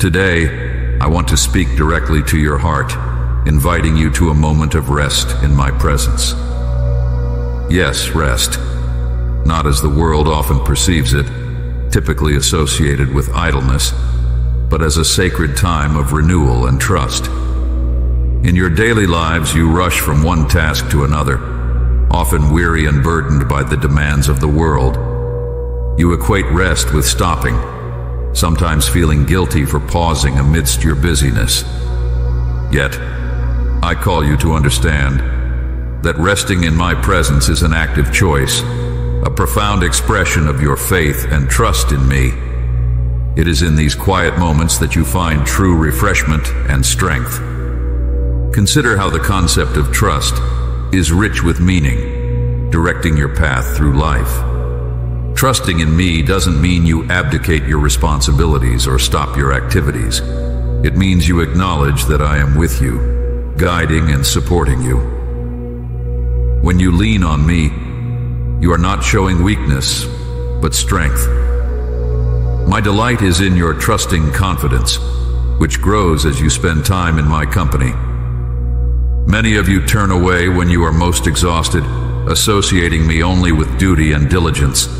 Today, I want to speak directly to your heart, inviting you to a moment of rest in my presence. Yes, rest. Not as the world often perceives it, typically associated with idleness, but as a sacred time of renewal and trust. In your daily lives, you rush from one task to another, often weary and burdened by the demands of the world. You equate rest with stopping, sometimes feeling guilty for pausing amidst your busyness. Yet, I call you to understand that resting in my presence is an active choice, a profound expression of your faith and trust in me. It is in these quiet moments that you find true refreshment and strength. Consider how the concept of trust is rich with meaning, directing your path through life. Trusting in me doesn't mean you abdicate your responsibilities or stop your activities. It means you acknowledge that I am with you, guiding and supporting you. When you lean on me, you are not showing weakness, but strength. My delight is in your trusting confidence, which grows as you spend time in my company. Many of you turn away when you are most exhausted, associating me only with duty and diligence.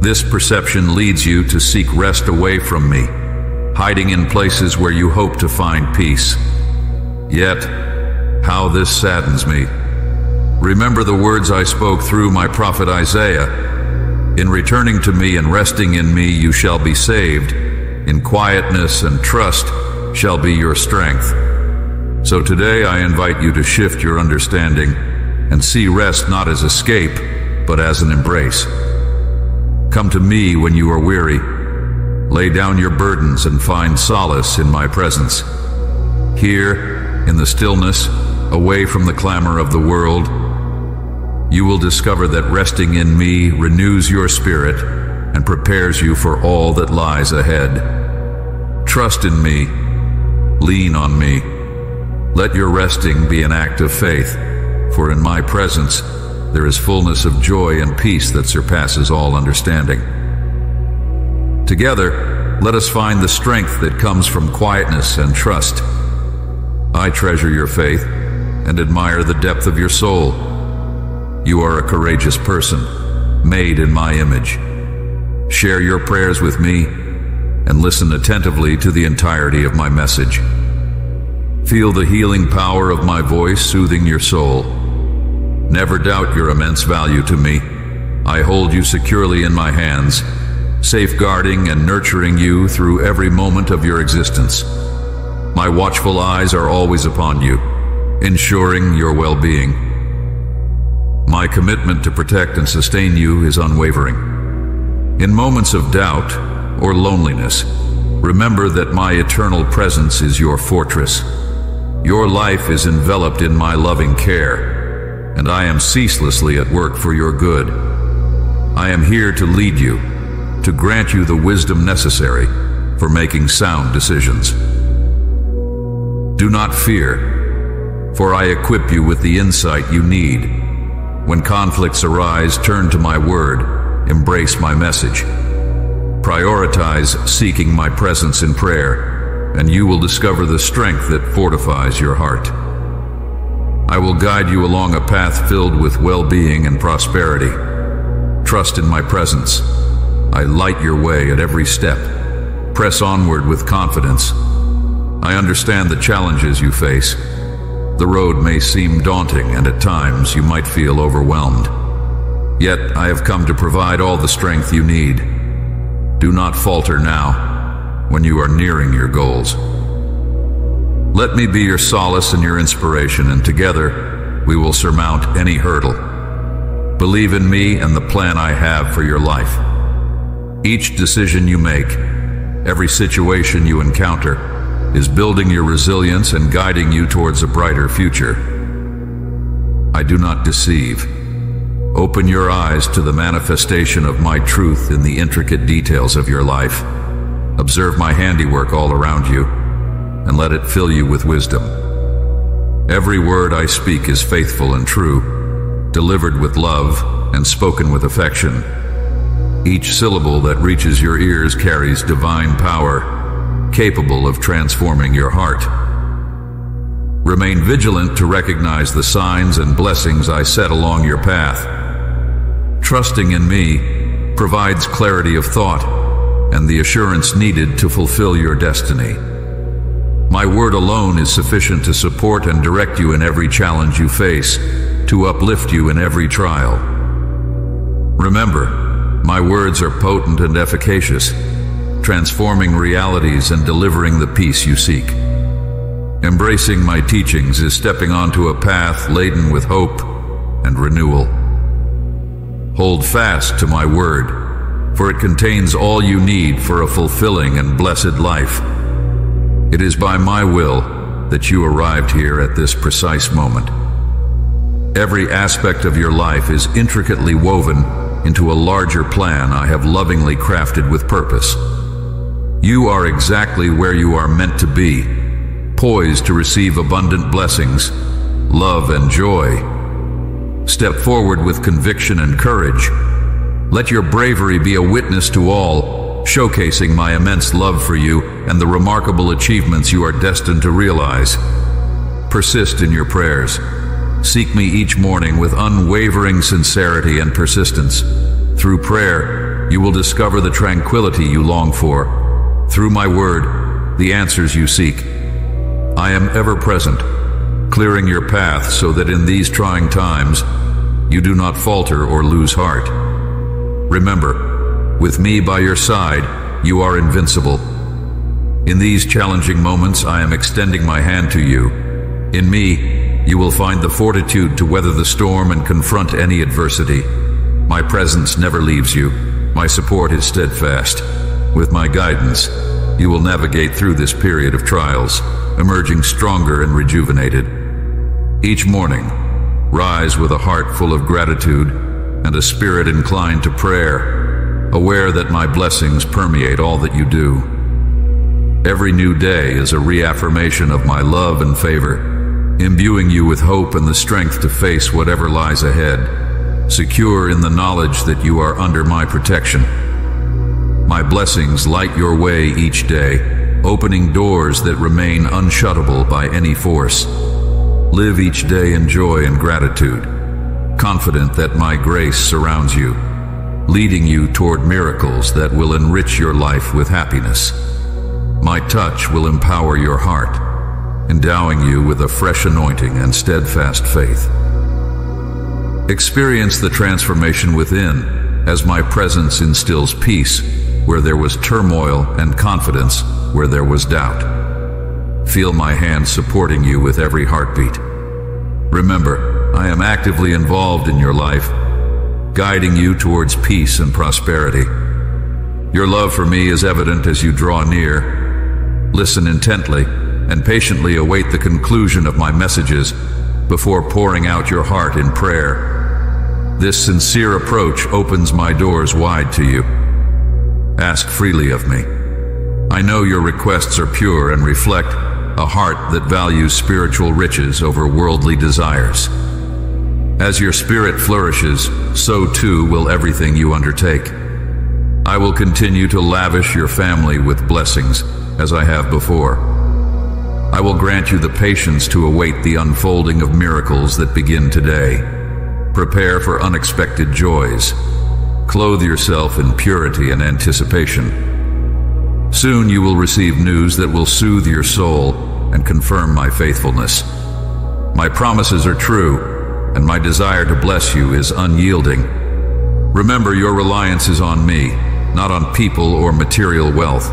This perception leads you to seek rest away from me, hiding in places where you hope to find peace. Yet, how this saddens me. Remember the words I spoke through my prophet Isaiah. In returning to me and resting in me, you shall be saved. In quietness and trust shall be your strength. So today I invite you to shift your understanding and see rest not as escape, but as an embrace. Come to me when you are weary. Lay down your burdens and find solace in my presence. Here, in the stillness, away from the clamor of the world, you will discover that resting in me renews your spirit and prepares you for all that lies ahead. Trust in me. Lean on me. Let your resting be an act of faith, for in my presence there is fullness of joy and peace that surpasses all understanding. Together, let us find the strength that comes from quietness and trust. I treasure your faith and admire the depth of your soul. You are a courageous person, made in my image. Share your prayers with me and listen attentively to the entirety of my message. Feel the healing power of my voice soothing your soul. Never doubt your immense value to me. I hold you securely in my hands, safeguarding and nurturing you through every moment of your existence. My watchful eyes are always upon you, ensuring your well-being. My commitment to protect and sustain you is unwavering. In moments of doubt or loneliness, remember that my eternal presence is your fortress. Your life is enveloped in my loving care and I am ceaselessly at work for your good. I am here to lead you, to grant you the wisdom necessary for making sound decisions. Do not fear, for I equip you with the insight you need. When conflicts arise, turn to my word, embrace my message. Prioritize seeking my presence in prayer, and you will discover the strength that fortifies your heart. I will guide you along a path filled with well-being and prosperity. Trust in my presence. I light your way at every step. Press onward with confidence. I understand the challenges you face. The road may seem daunting and at times you might feel overwhelmed. Yet I have come to provide all the strength you need. Do not falter now when you are nearing your goals. Let me be your solace and your inspiration, and together we will surmount any hurdle. Believe in me and the plan I have for your life. Each decision you make, every situation you encounter, is building your resilience and guiding you towards a brighter future. I do not deceive. Open your eyes to the manifestation of my truth in the intricate details of your life. Observe my handiwork all around you and let it fill you with wisdom. Every word I speak is faithful and true, delivered with love and spoken with affection. Each syllable that reaches your ears carries divine power, capable of transforming your heart. Remain vigilant to recognize the signs and blessings I set along your path. Trusting in me provides clarity of thought and the assurance needed to fulfill your destiny. My word alone is sufficient to support and direct you in every challenge you face, to uplift you in every trial. Remember, my words are potent and efficacious, transforming realities and delivering the peace you seek. Embracing my teachings is stepping onto a path laden with hope and renewal. Hold fast to my word, for it contains all you need for a fulfilling and blessed life. It is by my will that you arrived here at this precise moment. Every aspect of your life is intricately woven into a larger plan I have lovingly crafted with purpose. You are exactly where you are meant to be, poised to receive abundant blessings, love and joy. Step forward with conviction and courage. Let your bravery be a witness to all, showcasing my immense love for you and the remarkable achievements you are destined to realize. Persist in your prayers. Seek me each morning with unwavering sincerity and persistence. Through prayer, you will discover the tranquility you long for through my word, the answers you seek. I am ever present, clearing your path so that in these trying times, you do not falter or lose heart. Remember, with me by your side, you are invincible. In these challenging moments, I am extending my hand to you. In me, you will find the fortitude to weather the storm and confront any adversity. My presence never leaves you. My support is steadfast. With my guidance, you will navigate through this period of trials, emerging stronger and rejuvenated. Each morning, rise with a heart full of gratitude and a spirit inclined to prayer, aware that my blessings permeate all that you do. Every new day is a reaffirmation of my love and favor, imbuing you with hope and the strength to face whatever lies ahead, secure in the knowledge that you are under my protection. My blessings light your way each day, opening doors that remain unshuttable by any force. Live each day in joy and gratitude, confident that my grace surrounds you, leading you toward miracles that will enrich your life with happiness. My touch will empower your heart, endowing you with a fresh anointing and steadfast faith. Experience the transformation within as my presence instills peace where there was turmoil and confidence where there was doubt. Feel my hand supporting you with every heartbeat. Remember, I am actively involved in your life, guiding you towards peace and prosperity. Your love for me is evident as you draw near. Listen intently and patiently await the conclusion of my messages before pouring out your heart in prayer. This sincere approach opens my doors wide to you. Ask freely of me. I know your requests are pure and reflect a heart that values spiritual riches over worldly desires. As your spirit flourishes, so too will everything you undertake. I will continue to lavish your family with blessings, as I have before. I will grant you the patience to await the unfolding of miracles that begin today. Prepare for unexpected joys, Clothe yourself in purity and anticipation. Soon you will receive news that will soothe your soul and confirm my faithfulness. My promises are true, and my desire to bless you is unyielding. Remember your reliance is on me, not on people or material wealth.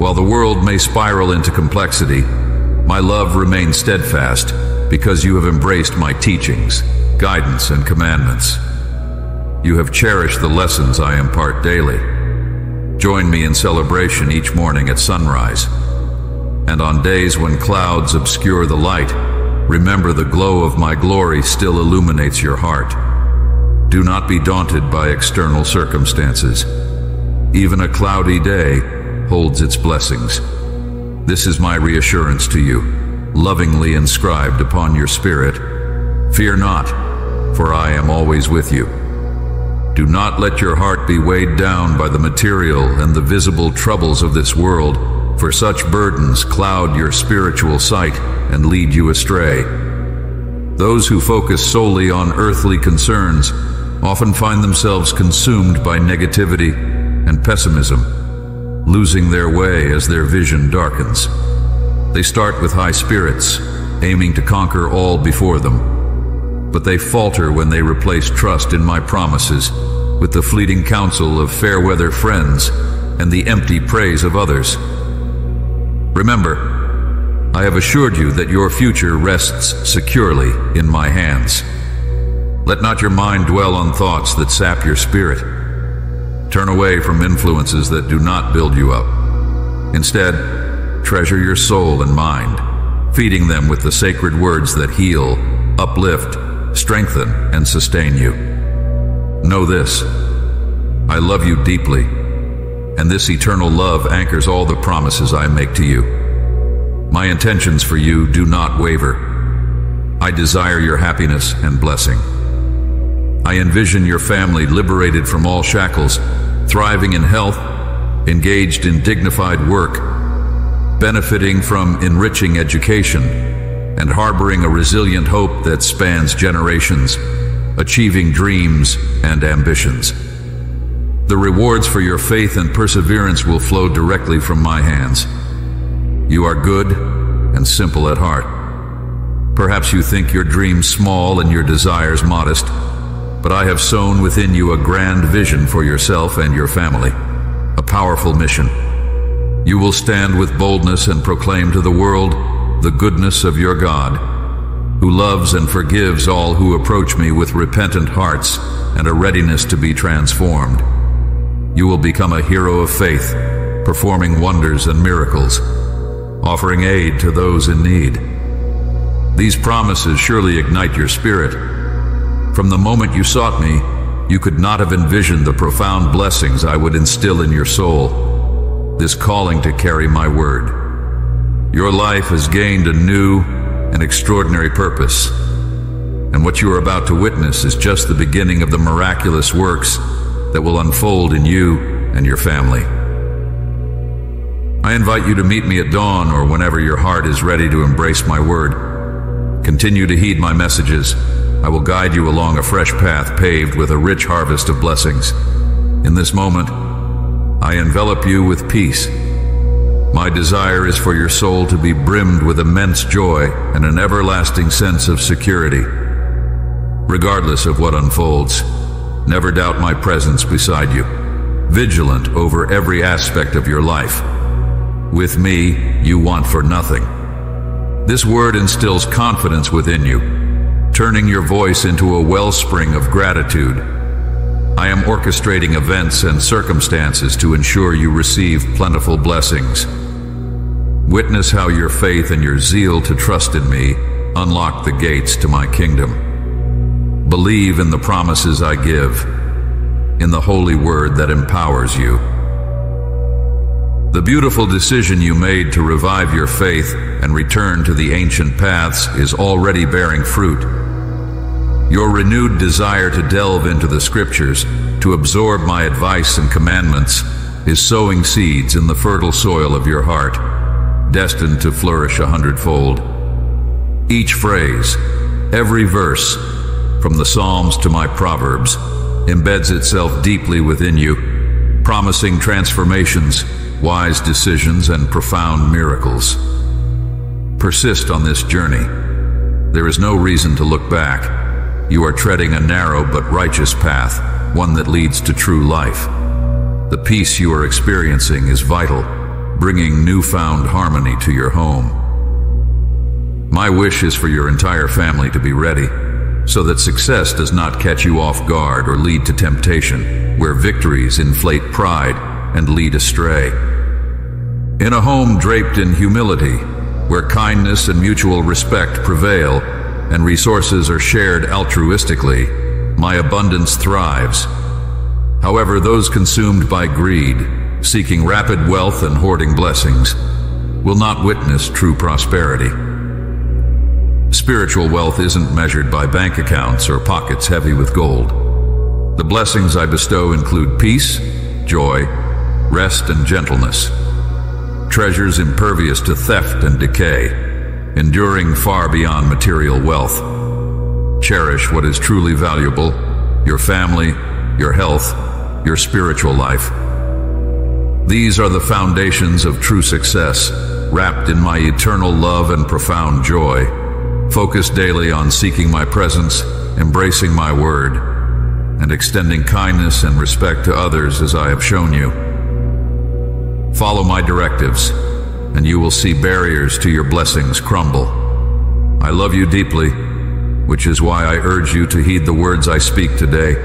While the world may spiral into complexity, my love remains steadfast because you have embraced my teachings, guidance, and commandments. You have cherished the lessons I impart daily. Join me in celebration each morning at sunrise. And on days when clouds obscure the light, remember the glow of my glory still illuminates your heart. Do not be daunted by external circumstances. Even a cloudy day holds its blessings. This is my reassurance to you, lovingly inscribed upon your spirit. Fear not, for I am always with you. Do not let your heart be weighed down by the material and the visible troubles of this world, for such burdens cloud your spiritual sight and lead you astray. Those who focus solely on earthly concerns often find themselves consumed by negativity and pessimism, losing their way as their vision darkens. They start with high spirits, aiming to conquer all before them. But they falter when they replace trust in my promises with the fleeting counsel of fair weather friends and the empty praise of others. Remember, I have assured you that your future rests securely in my hands. Let not your mind dwell on thoughts that sap your spirit. Turn away from influences that do not build you up. Instead, treasure your soul and mind, feeding them with the sacred words that heal, uplift, strengthen, and sustain you. Know this I love you deeply, and this eternal love anchors all the promises I make to you. My intentions for you do not waver. I desire your happiness and blessing. I envision your family liberated from all shackles, thriving in health, engaged in dignified work, benefiting from enriching education, and harboring a resilient hope that spans generations, achieving dreams and ambitions. The rewards for your faith and perseverance will flow directly from my hands. You are good and simple at heart. Perhaps you think your dreams small and your desires modest, but I have sown within you a grand vision for yourself and your family, a powerful mission. You will stand with boldness and proclaim to the world the goodness of your God, who loves and forgives all who approach me with repentant hearts and a readiness to be transformed. You will become a hero of faith, performing wonders and miracles, offering aid to those in need. These promises surely ignite your spirit from the moment you sought me, you could not have envisioned the profound blessings I would instill in your soul, this calling to carry my word. Your life has gained a new and extraordinary purpose, and what you are about to witness is just the beginning of the miraculous works that will unfold in you and your family. I invite you to meet me at dawn or whenever your heart is ready to embrace my word. Continue to heed my messages I will guide you along a fresh path paved with a rich harvest of blessings. In this moment, I envelop you with peace. My desire is for your soul to be brimmed with immense joy and an everlasting sense of security. Regardless of what unfolds, never doubt my presence beside you, vigilant over every aspect of your life. With me, you want for nothing. This word instills confidence within you turning your voice into a wellspring of gratitude. I am orchestrating events and circumstances to ensure you receive plentiful blessings. Witness how your faith and your zeal to trust in me unlock the gates to my kingdom. Believe in the promises I give, in the holy word that empowers you. The beautiful decision you made to revive your faith and return to the ancient paths is already bearing fruit. Your renewed desire to delve into the scriptures, to absorb my advice and commandments, is sowing seeds in the fertile soil of your heart, destined to flourish a hundredfold. Each phrase, every verse, from the Psalms to my Proverbs, embeds itself deeply within you, promising transformations, wise decisions, and profound miracles. Persist on this journey. There is no reason to look back. You are treading a narrow but righteous path, one that leads to true life. The peace you are experiencing is vital, bringing newfound harmony to your home. My wish is for your entire family to be ready, so that success does not catch you off guard or lead to temptation, where victories inflate pride and lead astray. In a home draped in humility, where kindness and mutual respect prevail, and resources are shared altruistically, my abundance thrives. However, those consumed by greed, seeking rapid wealth and hoarding blessings, will not witness true prosperity. Spiritual wealth isn't measured by bank accounts or pockets heavy with gold. The blessings I bestow include peace, joy, rest, and gentleness. treasures impervious to theft and decay, enduring far beyond material wealth. Cherish what is truly valuable, your family, your health, your spiritual life. These are the foundations of true success, wrapped in my eternal love and profound joy. Focus daily on seeking my presence, embracing my word, and extending kindness and respect to others as I have shown you. Follow my directives, and you will see barriers to your blessings crumble. I love you deeply, which is why I urge you to heed the words I speak today.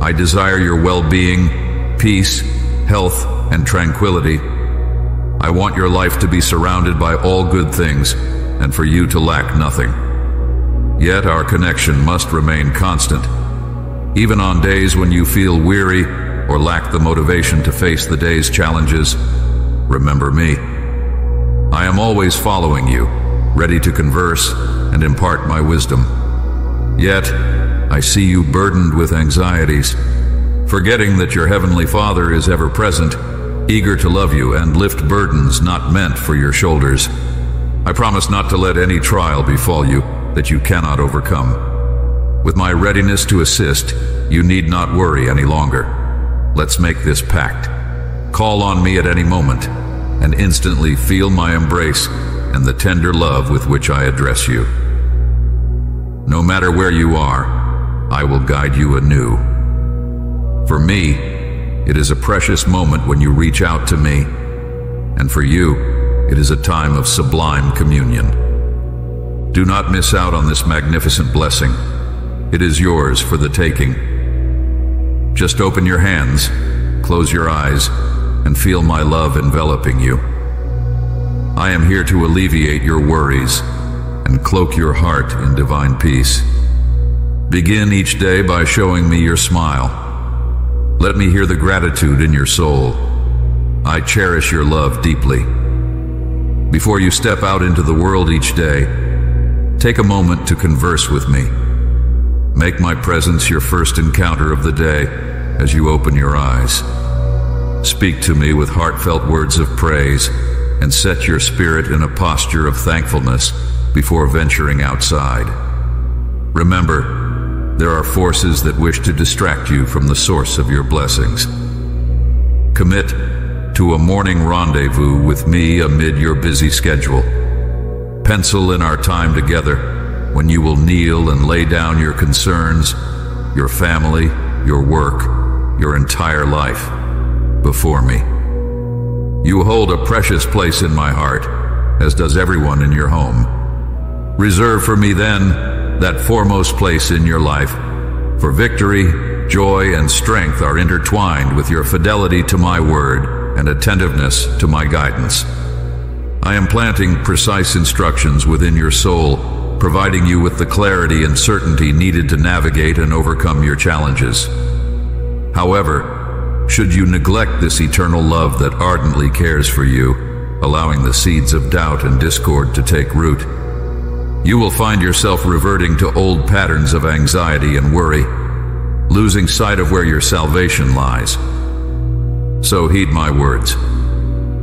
I desire your well-being, peace, health, and tranquility. I want your life to be surrounded by all good things, and for you to lack nothing. Yet our connection must remain constant. Even on days when you feel weary or lack the motivation to face the day's challenges, remember me. I am always following you, ready to converse and impart my wisdom. Yet, I see you burdened with anxieties, forgetting that your Heavenly Father is ever present, eager to love you and lift burdens not meant for your shoulders. I promise not to let any trial befall you that you cannot overcome. With my readiness to assist, you need not worry any longer. Let's make this pact. Call on me at any moment, and instantly feel my embrace and the tender love with which I address you. No matter where you are, I will guide you anew. For me, it is a precious moment when you reach out to me, and for you, it is a time of sublime communion. Do not miss out on this magnificent blessing. It is yours for the taking. Just open your hands, close your eyes, and feel my love enveloping you. I am here to alleviate your worries and cloak your heart in divine peace. Begin each day by showing me your smile. Let me hear the gratitude in your soul. I cherish your love deeply. Before you step out into the world each day, take a moment to converse with me. Make my presence your first encounter of the day as you open your eyes. Speak to me with heartfelt words of praise and set your spirit in a posture of thankfulness before venturing outside. Remember, there are forces that wish to distract you from the source of your blessings. Commit to a morning rendezvous with me amid your busy schedule. Pencil in our time together when you will kneel and lay down your concerns, your family, your work, your entire life before me. You hold a precious place in my heart, as does everyone in your home. Reserve for me then that foremost place in your life, for victory, joy, and strength are intertwined with your fidelity to my word and attentiveness to my guidance. I am planting precise instructions within your soul providing you with the clarity and certainty needed to navigate and overcome your challenges. However, should you neglect this eternal love that ardently cares for you, allowing the seeds of doubt and discord to take root, you will find yourself reverting to old patterns of anxiety and worry, losing sight of where your salvation lies. So heed my words.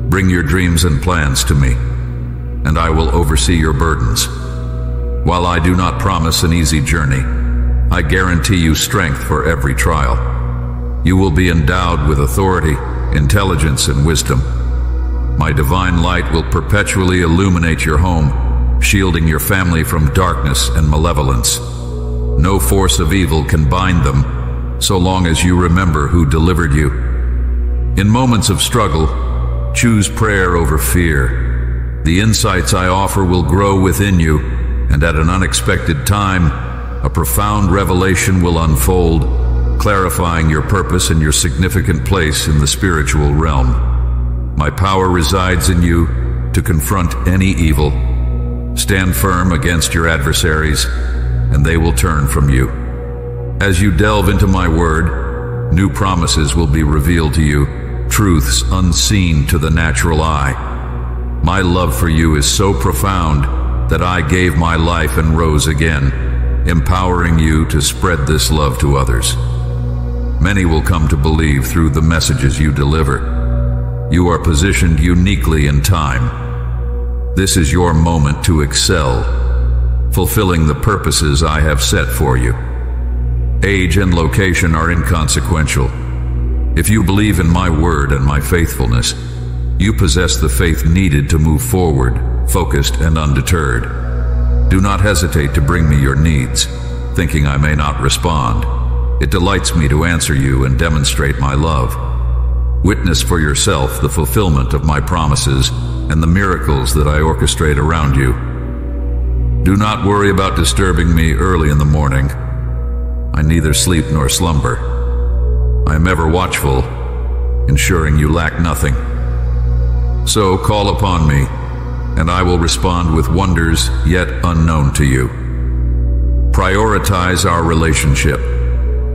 Bring your dreams and plans to me, and I will oversee your burdens. While I do not promise an easy journey, I guarantee you strength for every trial. You will be endowed with authority, intelligence, and wisdom. My divine light will perpetually illuminate your home, shielding your family from darkness and malevolence. No force of evil can bind them, so long as you remember who delivered you. In moments of struggle, choose prayer over fear. The insights I offer will grow within you and at an unexpected time, a profound revelation will unfold, clarifying your purpose and your significant place in the spiritual realm. My power resides in you to confront any evil. Stand firm against your adversaries, and they will turn from you. As you delve into my word, new promises will be revealed to you, truths unseen to the natural eye. My love for you is so profound that I gave my life and rose again, empowering you to spread this love to others. Many will come to believe through the messages you deliver. You are positioned uniquely in time. This is your moment to excel, fulfilling the purposes I have set for you. Age and location are inconsequential. If you believe in my word and my faithfulness, you possess the faith needed to move forward, focused and undeterred. Do not hesitate to bring me your needs, thinking I may not respond. It delights me to answer you and demonstrate my love. Witness for yourself the fulfillment of my promises and the miracles that I orchestrate around you. Do not worry about disturbing me early in the morning. I neither sleep nor slumber. I am ever watchful, ensuring you lack nothing. So call upon me, and I will respond with wonders yet unknown to you. Prioritize our relationship.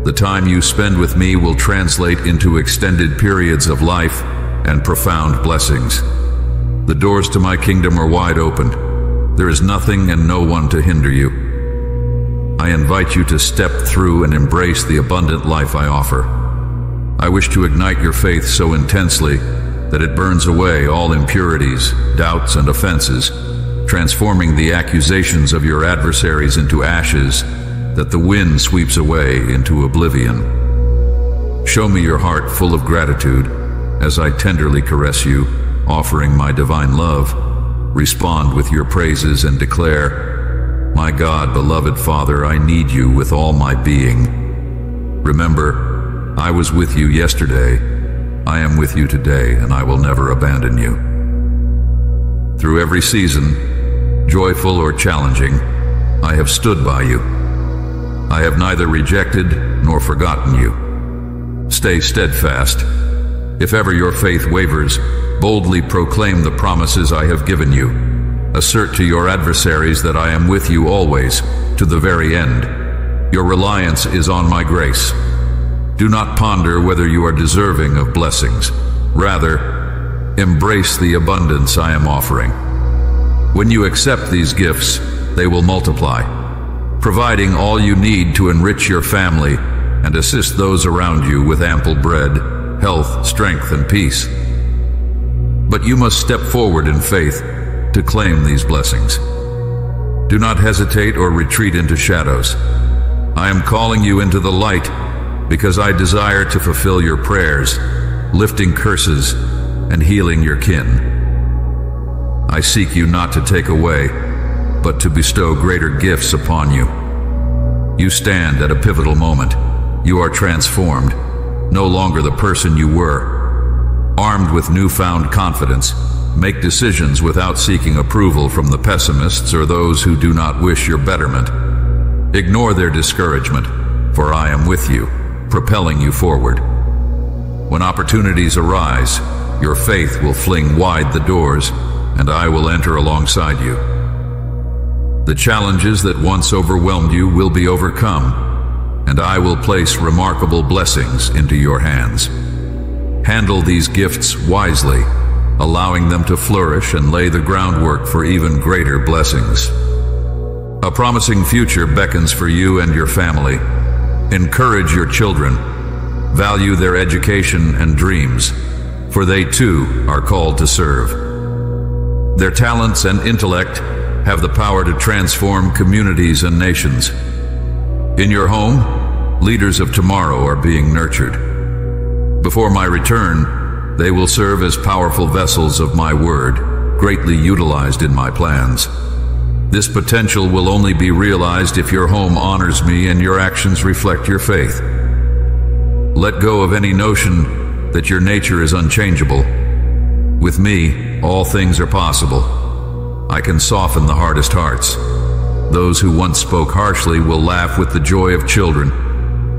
The time you spend with me will translate into extended periods of life and profound blessings. The doors to my kingdom are wide open. There is nothing and no one to hinder you. I invite you to step through and embrace the abundant life I offer. I wish to ignite your faith so intensely that it burns away all impurities, doubts, and offenses, transforming the accusations of your adversaries into ashes that the wind sweeps away into oblivion. Show me your heart full of gratitude as I tenderly caress you, offering my divine love. Respond with your praises and declare, My God, beloved Father, I need you with all my being. Remember, I was with you yesterday, I am with you today, and I will never abandon you. Through every season, joyful or challenging, I have stood by you. I have neither rejected nor forgotten you. Stay steadfast. If ever your faith wavers, boldly proclaim the promises I have given you. Assert to your adversaries that I am with you always, to the very end. Your reliance is on my grace. Do not ponder whether you are deserving of blessings. Rather, embrace the abundance I am offering. When you accept these gifts, they will multiply, providing all you need to enrich your family and assist those around you with ample bread, health, strength, and peace. But you must step forward in faith to claim these blessings. Do not hesitate or retreat into shadows. I am calling you into the light because I desire to fulfill your prayers, lifting curses and healing your kin. I seek you not to take away, but to bestow greater gifts upon you. You stand at a pivotal moment. You are transformed, no longer the person you were. Armed with newfound confidence, make decisions without seeking approval from the pessimists or those who do not wish your betterment. Ignore their discouragement, for I am with you propelling you forward. When opportunities arise, your faith will fling wide the doors, and I will enter alongside you. The challenges that once overwhelmed you will be overcome, and I will place remarkable blessings into your hands. Handle these gifts wisely, allowing them to flourish and lay the groundwork for even greater blessings. A promising future beckons for you and your family, Encourage your children. Value their education and dreams, for they too are called to serve. Their talents and intellect have the power to transform communities and nations. In your home, leaders of tomorrow are being nurtured. Before my return, they will serve as powerful vessels of my word, greatly utilized in my plans. This potential will only be realized if your home honors me and your actions reflect your faith. Let go of any notion that your nature is unchangeable. With me, all things are possible. I can soften the hardest hearts. Those who once spoke harshly will laugh with the joy of children,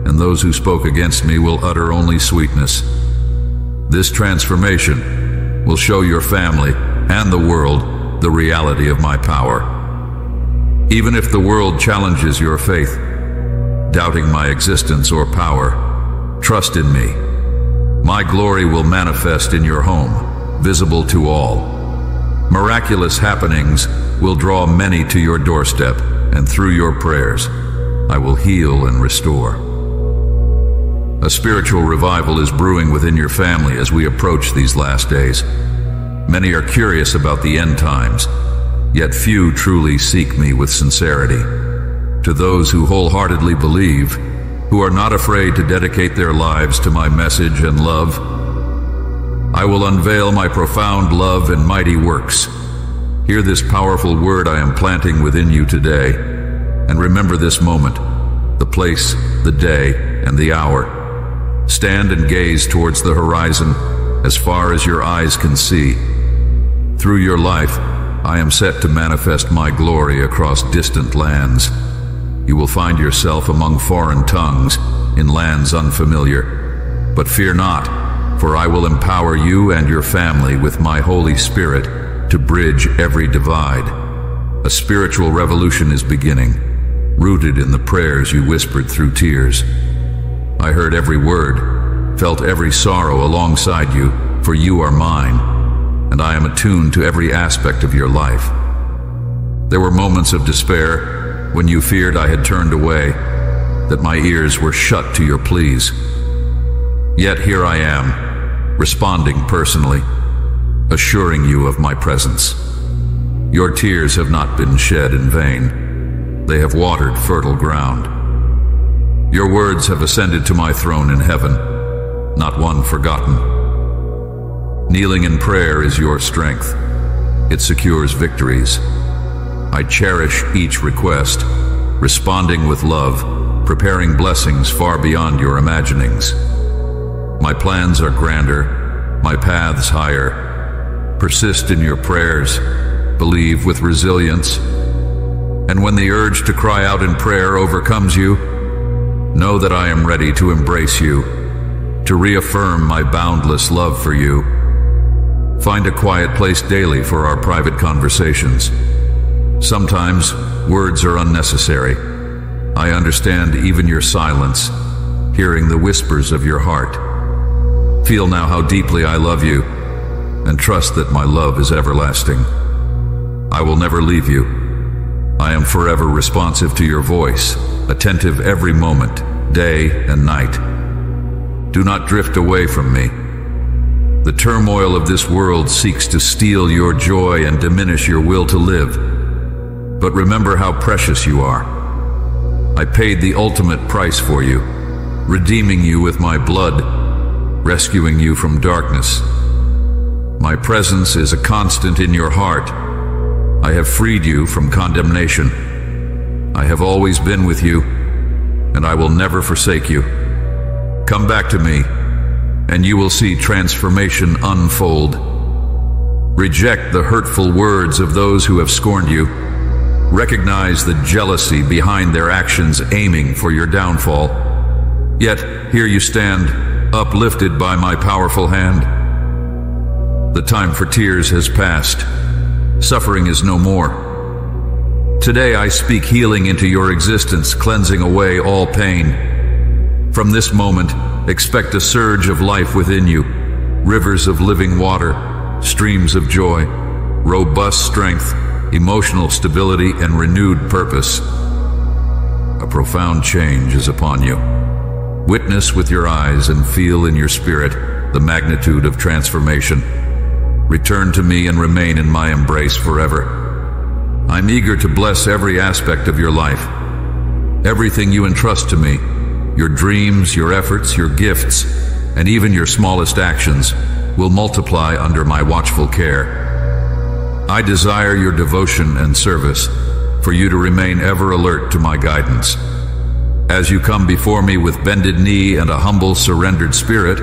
and those who spoke against me will utter only sweetness. This transformation will show your family and the world the reality of my power. Even if the world challenges your faith, doubting my existence or power, trust in me. My glory will manifest in your home, visible to all. Miraculous happenings will draw many to your doorstep, and through your prayers, I will heal and restore. A spiritual revival is brewing within your family as we approach these last days. Many are curious about the end times, yet few truly seek me with sincerity. To those who wholeheartedly believe, who are not afraid to dedicate their lives to my message and love, I will unveil my profound love and mighty works. Hear this powerful word I am planting within you today, and remember this moment, the place, the day, and the hour Stand and gaze towards the horizon as far as your eyes can see. Through your life, I am set to manifest my glory across distant lands. You will find yourself among foreign tongues, in lands unfamiliar. But fear not, for I will empower you and your family with my Holy Spirit to bridge every divide. A spiritual revolution is beginning, rooted in the prayers you whispered through tears. I heard every word, felt every sorrow alongside you, for you are mine, and I am attuned to every aspect of your life. There were moments of despair when you feared I had turned away, that my ears were shut to your pleas. Yet here I am, responding personally, assuring you of my presence. Your tears have not been shed in vain. They have watered fertile ground. Your words have ascended to my throne in heaven, not one forgotten. Kneeling in prayer is your strength. It secures victories. I cherish each request, responding with love, preparing blessings far beyond your imaginings. My plans are grander, my paths higher. Persist in your prayers, believe with resilience, and when the urge to cry out in prayer overcomes you, Know that I am ready to embrace you, to reaffirm my boundless love for you. Find a quiet place daily for our private conversations. Sometimes words are unnecessary. I understand even your silence, hearing the whispers of your heart. Feel now how deeply I love you, and trust that my love is everlasting. I will never leave you. I am forever responsive to your voice, attentive every moment, day and night. Do not drift away from me. The turmoil of this world seeks to steal your joy and diminish your will to live. But remember how precious you are. I paid the ultimate price for you, redeeming you with my blood, rescuing you from darkness. My presence is a constant in your heart. I have freed you from condemnation. I have always been with you, and I will never forsake you. Come back to me, and you will see transformation unfold. Reject the hurtful words of those who have scorned you. Recognize the jealousy behind their actions aiming for your downfall. Yet here you stand, uplifted by my powerful hand. The time for tears has passed. Suffering is no more. Today I speak healing into your existence, cleansing away all pain. From this moment, expect a surge of life within you, rivers of living water, streams of joy, robust strength, emotional stability, and renewed purpose. A profound change is upon you. Witness with your eyes and feel in your spirit the magnitude of transformation. Return to me and remain in my embrace forever. I'm eager to bless every aspect of your life. Everything you entrust to me, your dreams, your efforts, your gifts, and even your smallest actions, will multiply under my watchful care. I desire your devotion and service, for you to remain ever alert to my guidance. As you come before me with bended knee and a humble, surrendered spirit,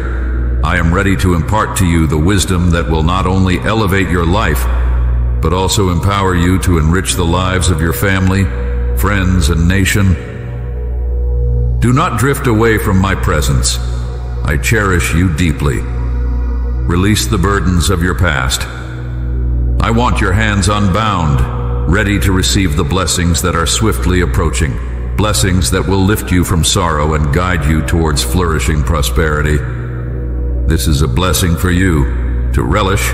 I am ready to impart to you the wisdom that will not only elevate your life, but also empower you to enrich the lives of your family, friends, and nation. Do not drift away from my presence. I cherish you deeply. Release the burdens of your past. I want your hands unbound, ready to receive the blessings that are swiftly approaching, blessings that will lift you from sorrow and guide you towards flourishing prosperity. This is a blessing for you to relish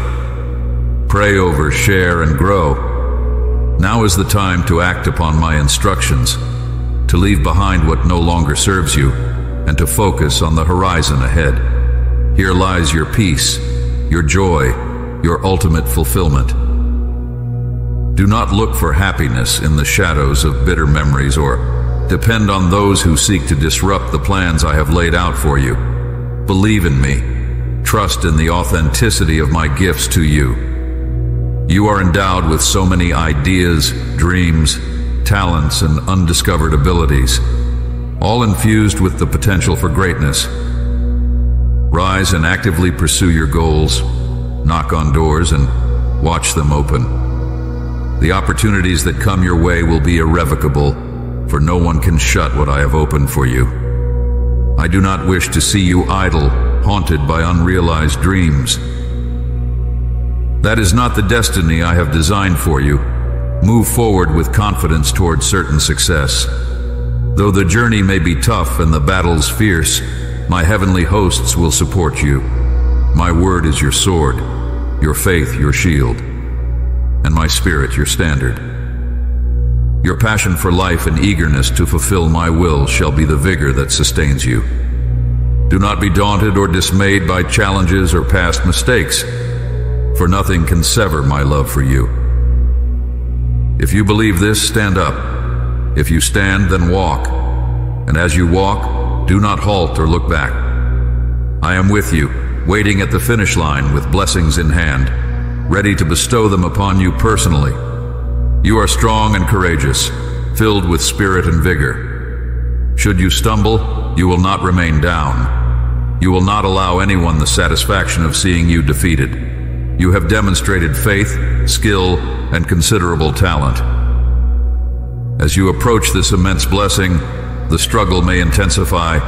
Pray over, share, and grow. Now is the time to act upon my instructions, to leave behind what no longer serves you, and to focus on the horizon ahead. Here lies your peace, your joy, your ultimate fulfillment. Do not look for happiness in the shadows of bitter memories or depend on those who seek to disrupt the plans I have laid out for you. Believe in me. Trust in the authenticity of my gifts to you. You are endowed with so many ideas, dreams, talents, and undiscovered abilities, all infused with the potential for greatness. Rise and actively pursue your goals, knock on doors, and watch them open. The opportunities that come your way will be irrevocable, for no one can shut what I have opened for you. I do not wish to see you idle, haunted by unrealized dreams. That is not the destiny I have designed for you. Move forward with confidence towards certain success. Though the journey may be tough and the battles fierce, my heavenly hosts will support you. My word is your sword, your faith your shield, and my spirit your standard. Your passion for life and eagerness to fulfill my will shall be the vigor that sustains you. Do not be daunted or dismayed by challenges or past mistakes, for nothing can sever my love for you. If you believe this, stand up. If you stand, then walk. And as you walk, do not halt or look back. I am with you, waiting at the finish line with blessings in hand, ready to bestow them upon you personally. You are strong and courageous, filled with spirit and vigor. Should you stumble, you will not remain down. You will not allow anyone the satisfaction of seeing you defeated. You have demonstrated faith, skill, and considerable talent. As you approach this immense blessing, the struggle may intensify,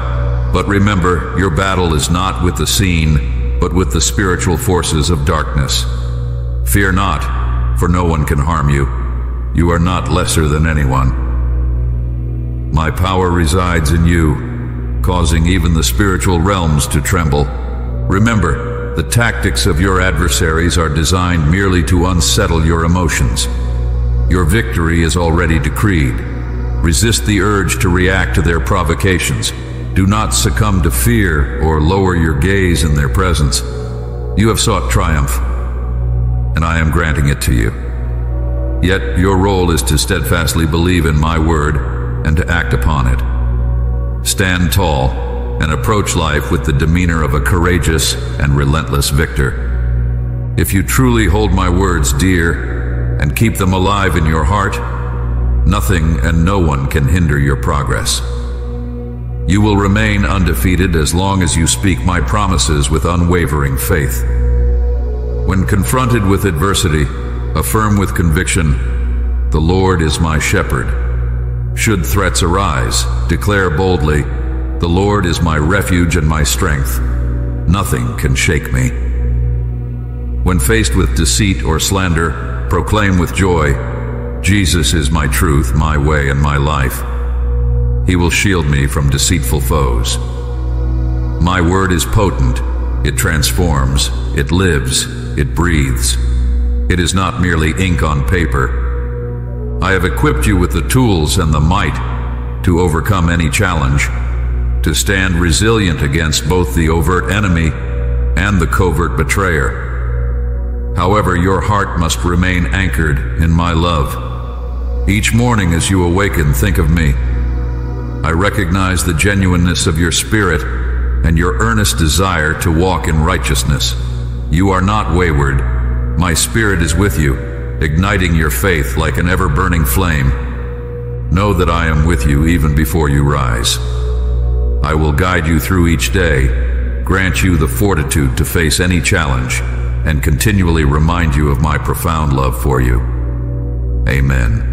but remember, your battle is not with the seen, but with the spiritual forces of darkness. Fear not, for no one can harm you. You are not lesser than anyone. My power resides in you, causing even the spiritual realms to tremble. Remember, the tactics of your adversaries are designed merely to unsettle your emotions. Your victory is already decreed. Resist the urge to react to their provocations. Do not succumb to fear or lower your gaze in their presence. You have sought triumph, and I am granting it to you. Yet your role is to steadfastly believe in my word and to act upon it. Stand tall and approach life with the demeanor of a courageous and relentless victor. If you truly hold my words dear and keep them alive in your heart, nothing and no one can hinder your progress. You will remain undefeated as long as you speak my promises with unwavering faith. When confronted with adversity, affirm with conviction, The Lord is my shepherd. Should threats arise, declare boldly, the Lord is my refuge and my strength. Nothing can shake me. When faced with deceit or slander, proclaim with joy, Jesus is my truth, my way, and my life. He will shield me from deceitful foes. My word is potent. It transforms. It lives. It breathes. It is not merely ink on paper. I have equipped you with the tools and the might to overcome any challenge to stand resilient against both the overt enemy and the covert betrayer. However, your heart must remain anchored in my love. Each morning as you awaken, think of me. I recognize the genuineness of your spirit and your earnest desire to walk in righteousness. You are not wayward. My spirit is with you, igniting your faith like an ever-burning flame. Know that I am with you even before you rise. I will guide you through each day, grant you the fortitude to face any challenge, and continually remind you of my profound love for you. Amen.